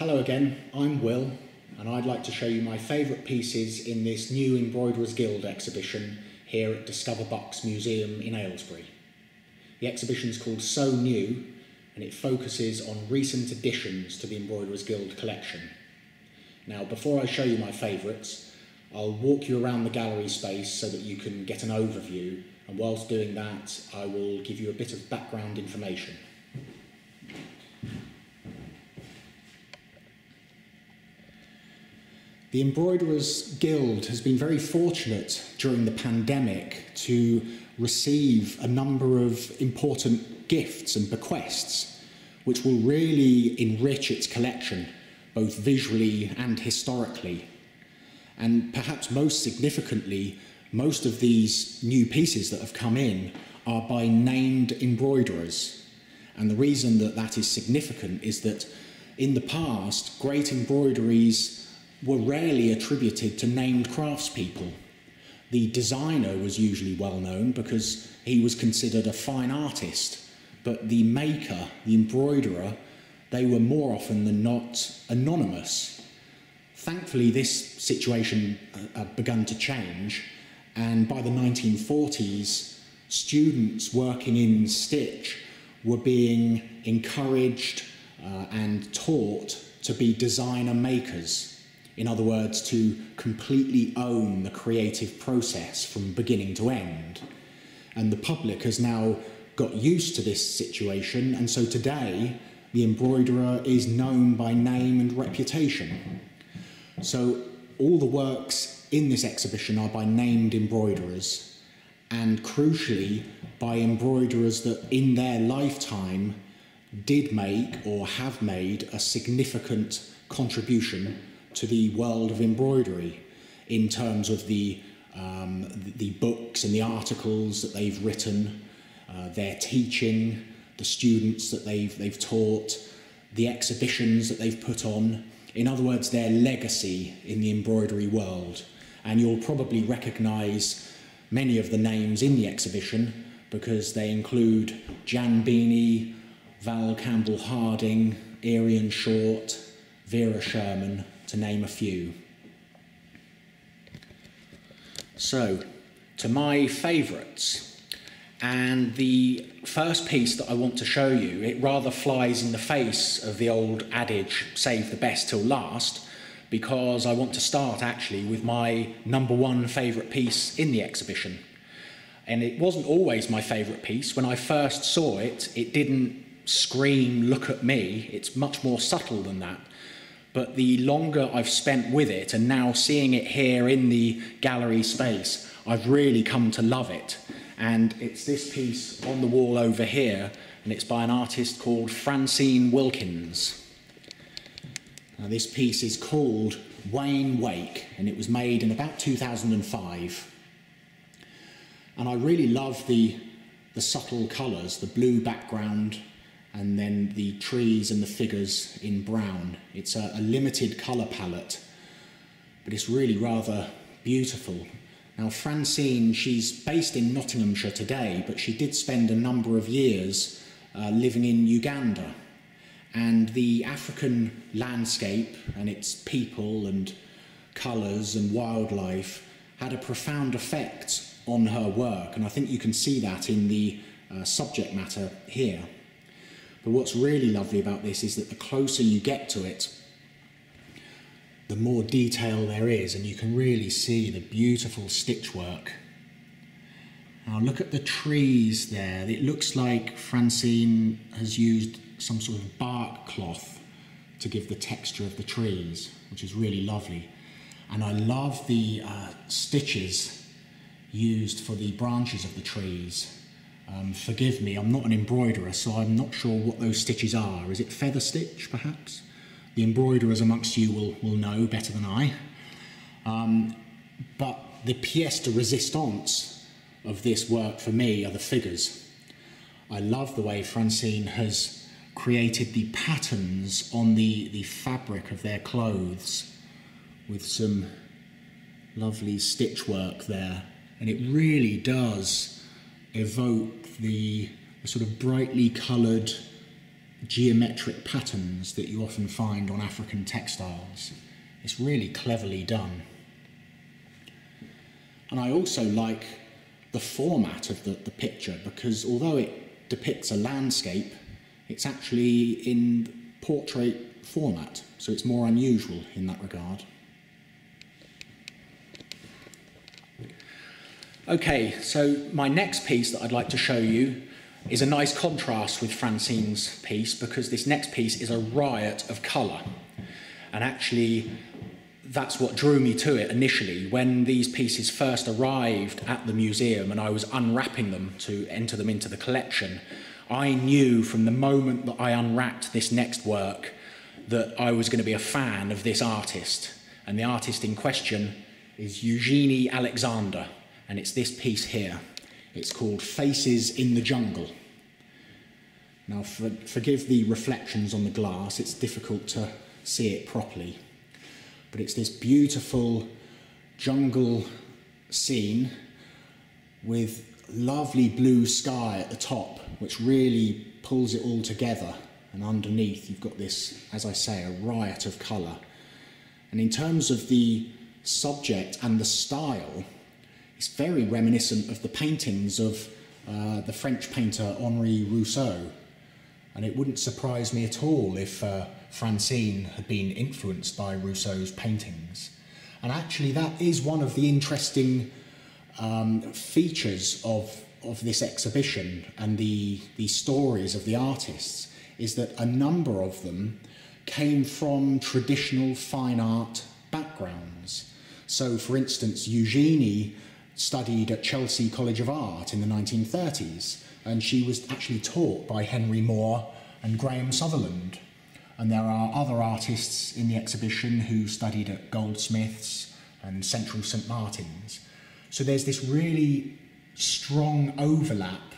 Hello again, I'm Will, and I'd like to show you my favourite pieces in this new Embroiderers Guild exhibition here at Discover Bucks Museum in Aylesbury. The exhibition is called Sew New, and it focuses on recent additions to the Embroiderers Guild collection. Now, before I show you my favourites, I'll walk you around the gallery space so that you can get an overview, and whilst doing that, I will give you a bit of background information. The Embroiderers Guild has been very fortunate during the pandemic to receive a number of important gifts and bequests, which will really enrich its collection, both visually and historically. And perhaps most significantly, most of these new pieces that have come in are by named embroiderers. And the reason that that is significant is that in the past, great embroideries were rarely attributed to named craftspeople. The designer was usually well known because he was considered a fine artist, but the maker, the embroiderer, they were more often than not anonymous. Thankfully, this situation uh, begun to change, and by the 1940s, students working in Stitch were being encouraged uh, and taught to be designer makers. In other words, to completely own the creative process from beginning to end. And the public has now got used to this situation, and so today the embroiderer is known by name and reputation. So all the works in this exhibition are by named embroiderers, and crucially, by embroiderers that in their lifetime did make or have made a significant contribution to the world of embroidery in terms of the, um, the books and the articles that they've written, uh, their teaching, the students that they've, they've taught, the exhibitions that they've put on. In other words, their legacy in the embroidery world. And you'll probably recognise many of the names in the exhibition because they include Jan Beaney, Val Campbell Harding, Eirian Short, Vera Sherman, to name a few. So, to my favourites. And the first piece that I want to show you, it rather flies in the face of the old adage, save the best till last, because I want to start actually with my number one favourite piece in the exhibition. And it wasn't always my favourite piece. When I first saw it, it didn't scream, look at me. It's much more subtle than that but the longer I've spent with it and now seeing it here in the gallery space, I've really come to love it. And it's this piece on the wall over here, and it's by an artist called Francine Wilkins. Now, this piece is called Wayne Wake, and it was made in about 2005. And I really love the, the subtle colours, the blue background, and then the trees and the figures in brown. It's a, a limited colour palette, but it's really rather beautiful. Now, Francine, she's based in Nottinghamshire today, but she did spend a number of years uh, living in Uganda. And the African landscape and its people and colours and wildlife had a profound effect on her work, and I think you can see that in the uh, subject matter here. But what's really lovely about this is that the closer you get to it, the more detail there is, and you can really see the beautiful stitch work. Now look at the trees there. It looks like Francine has used some sort of bark cloth to give the texture of the trees, which is really lovely. And I love the uh, stitches used for the branches of the trees. Um, forgive me, I'm not an embroiderer, so I'm not sure what those stitches are. Is it feather stitch, perhaps? The embroiderers amongst you will, will know better than I. Um, but the pièce de résistance of this work for me are the figures. I love the way Francine has created the patterns on the, the fabric of their clothes with some lovely stitch work there. And it really does evoke the, sort of brightly coloured geometric patterns that you often find on African textiles. It's really cleverly done. And I also like the format of the, the picture because although it depicts a landscape, it's actually in portrait format, so it's more unusual in that regard. Okay, so my next piece that I'd like to show you is a nice contrast with Francine's piece because this next piece is a riot of colour. And actually, that's what drew me to it initially. When these pieces first arrived at the museum and I was unwrapping them to enter them into the collection, I knew from the moment that I unwrapped this next work that I was going to be a fan of this artist. And the artist in question is Eugenie Alexander, and it's this piece here. It's called Faces in the Jungle. Now, for, forgive the reflections on the glass, it's difficult to see it properly. But it's this beautiful jungle scene with lovely blue sky at the top, which really pulls it all together. And underneath, you've got this, as I say, a riot of colour. And in terms of the subject and the style, it's very reminiscent of the paintings of uh, the French painter Henri Rousseau. And it wouldn't surprise me at all if uh, Francine had been influenced by Rousseau's paintings. And actually, that is one of the interesting um, features of, of this exhibition and the, the stories of the artists is that a number of them came from traditional fine art backgrounds. So, for instance, Eugenie studied at Chelsea College of Art in the 1930s, and she was actually taught by Henry Moore and Graham Sutherland. And there are other artists in the exhibition who studied at Goldsmiths and Central St Martin's. So there's this really strong overlap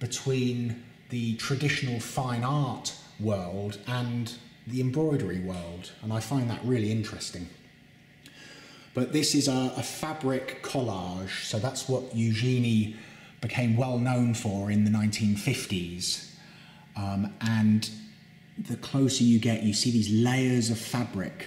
between the traditional fine art world and the embroidery world, and I find that really interesting. But this is a, a fabric collage, so that's what Eugenie became well known for in the 1950s. Um, and the closer you get, you see these layers of fabric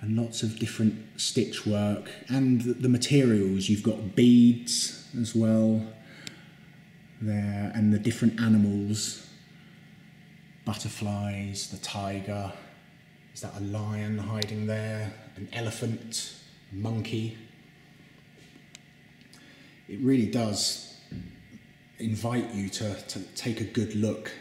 and lots of different stitch work and the, the materials. You've got beads as well there and the different animals butterflies, the tiger. Is that a lion hiding there? An elephant? Monkey. It really does invite you to, to take a good look.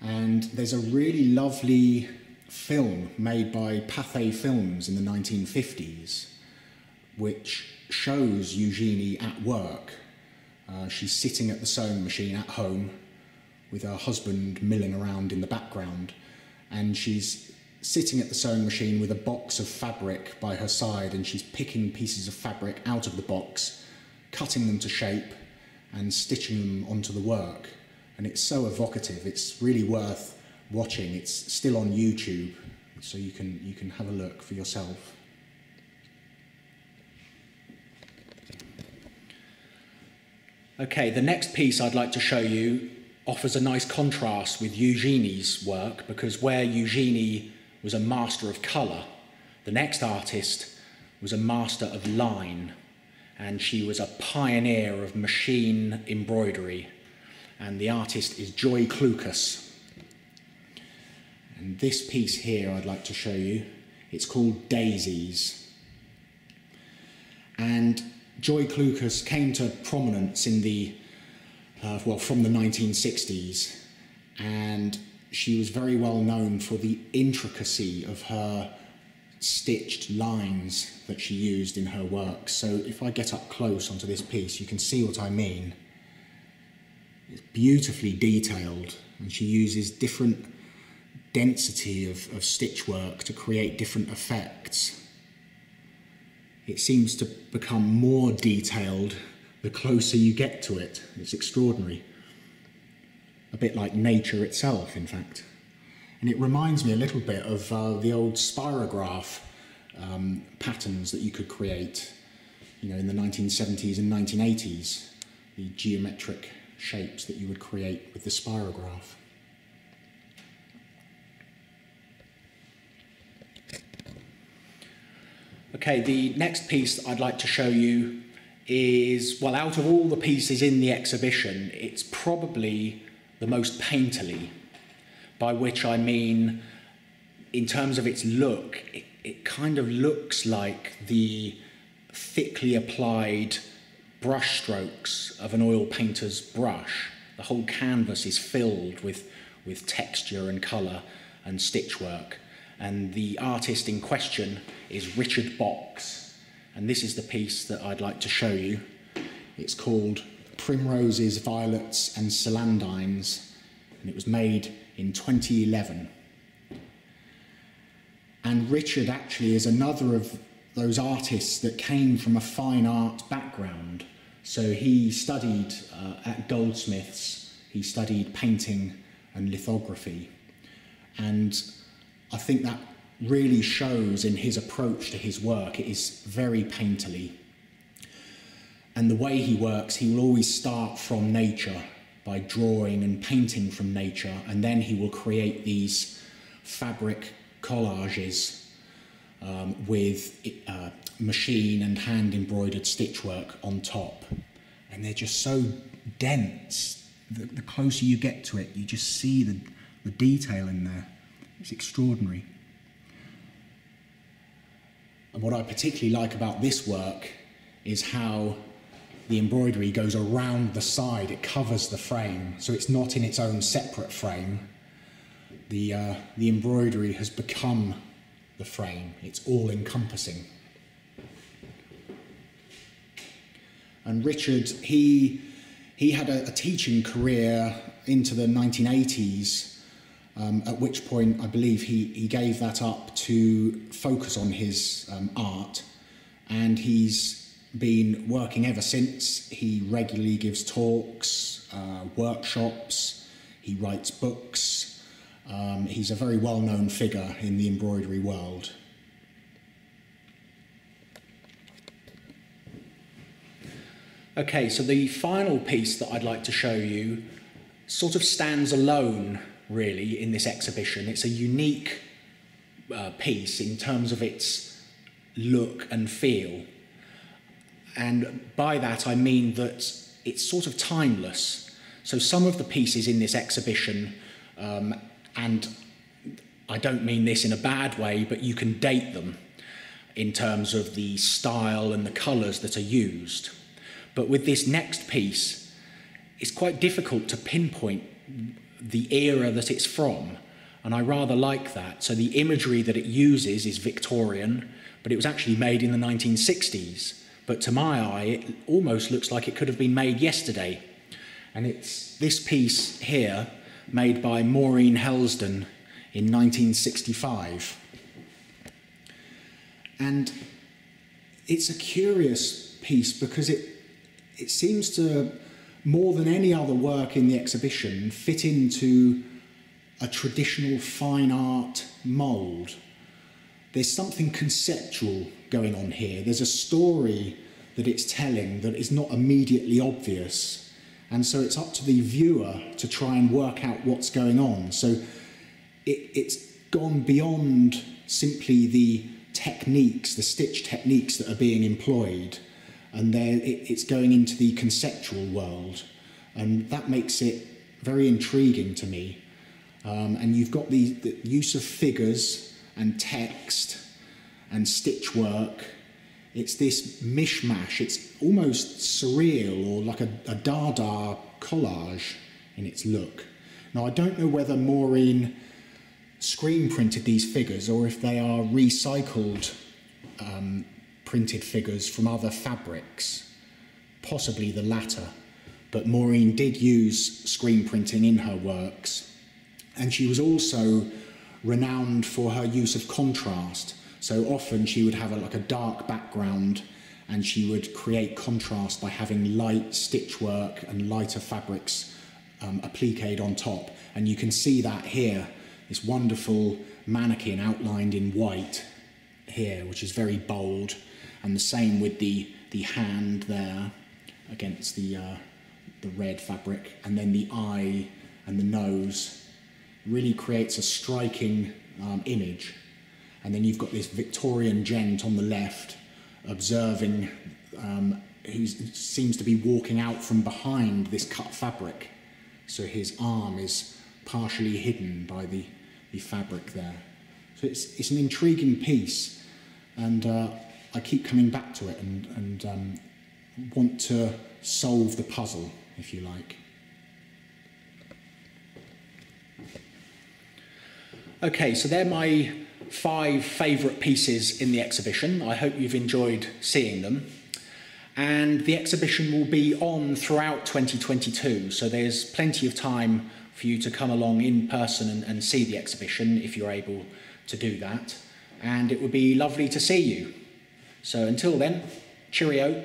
And there's a really lovely film made by Pathé Films in the 1950s, which shows Eugenie at work. Uh, she's sitting at the sewing machine at home with her husband milling around in the background, and she's sitting at the sewing machine with a box of fabric by her side and she's picking pieces of fabric out of the box, cutting them to shape and stitching them onto the work. And it's so evocative, it's really worth watching. It's still on YouTube, so you can, you can have a look for yourself. Okay, the next piece I'd like to show you offers a nice contrast with Eugenie's work because where Eugenie was a master of colour. The next artist was a master of line, and she was a pioneer of machine embroidery. And the artist is Joy Clucas. And this piece here I'd like to show you. It's called Daisies. And Joy Clucas came to prominence in the, uh, well, from the 1960s. And she was very well known for the intricacy of her stitched lines that she used in her work. So if I get up close onto this piece, you can see what I mean. It's beautifully detailed, and she uses different density of, of stitch work to create different effects. It seems to become more detailed the closer you get to it. It's extraordinary a bit like nature itself, in fact. And it reminds me a little bit of uh, the old spirograph um, patterns that you could create, you know, in the 1970s and 1980s, the geometric shapes that you would create with the spirograph. Okay, the next piece I'd like to show you is, well, out of all the pieces in the exhibition, it's probably the most painterly, by which I mean, in terms of its look, it, it kind of looks like the thickly applied brushstrokes of an oil painter's brush. The whole canvas is filled with, with texture and colour and stitchwork. And the artist in question is Richard Box. And this is the piece that I'd like to show you. It's called Primroses, Violets and Celandines. And it was made in 2011. And Richard actually is another of those artists that came from a fine art background. So he studied uh, at Goldsmiths, he studied painting and lithography. And I think that really shows in his approach to his work. It is very painterly. And the way he works, he will always start from nature by drawing and painting from nature, and then he will create these fabric collages um, with uh, machine and hand embroidered stitchwork on top. And they're just so dense. The, the closer you get to it, you just see the, the detail in there. It's extraordinary. And what I particularly like about this work is how the embroidery goes around the side, it covers the frame, so it's not in its own separate frame. The, uh, the embroidery has become the frame, it's all encompassing. And Richard, he, he had a, a teaching career into the 1980s um, at which point I believe he, he gave that up to focus on his um, art. And he's been working ever since. He regularly gives talks, uh, workshops, he writes books. Um, he's a very well known figure in the embroidery world. Okay, so the final piece that I'd like to show you sort of stands alone really, in this exhibition. It's a unique uh, piece in terms of its look and feel. And by that, I mean that it's sort of timeless. So some of the pieces in this exhibition, um, and I don't mean this in a bad way, but you can date them in terms of the style and the colours that are used. But with this next piece, it's quite difficult to pinpoint the era that it's from. And I rather like that. So the imagery that it uses is Victorian, but it was actually made in the 1960s. But to my eye, it almost looks like it could have been made yesterday. And it's this piece here, made by Maureen Helsden in 1965. And it's a curious piece because it, it seems to more than any other work in the exhibition, fit into a traditional fine art mould. There's something conceptual going on here. There's a story that it's telling that is not immediately obvious. And so it's up to the viewer to try and work out what's going on. So it, it's gone beyond simply the techniques, the stitch techniques that are being employed and it, it's going into the conceptual world, and that makes it very intriguing to me. Um, and you've got the, the use of figures and text and stitch work. It's this mishmash. It's almost surreal or like a, a Dada collage in its look. Now, I don't know whether Maureen screen printed these figures or if they are recycled um, printed figures from other fabrics, possibly the latter, but Maureen did use screen printing in her works. And she was also renowned for her use of contrast. So often she would have a, like a dark background and she would create contrast by having light stitchwork and lighter fabrics um, appliqued on top. And you can see that here, this wonderful mannequin outlined in white here, which is very bold and the same with the, the hand there against the, uh, the red fabric, and then the eye and the nose really creates a striking um, image. And then you've got this Victorian gent on the left observing um, who seems to be walking out from behind this cut fabric. So his arm is partially hidden by the, the fabric there. So it's, it's an intriguing piece, and uh, I keep coming back to it and, and um, want to solve the puzzle, if you like. Okay, so they're my five favourite pieces in the exhibition. I hope you've enjoyed seeing them. And the exhibition will be on throughout 2022, so there's plenty of time for you to come along in person and, and see the exhibition if you're able to do that. And it would be lovely to see you. So until then, cheerio.